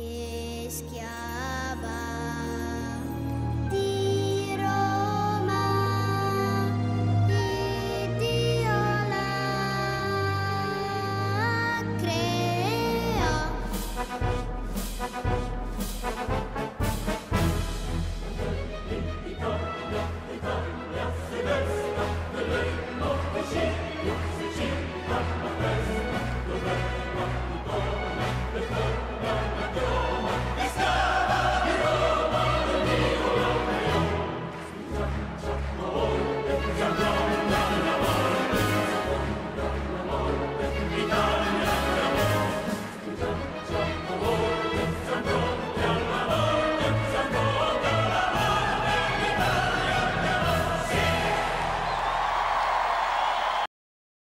che schiava.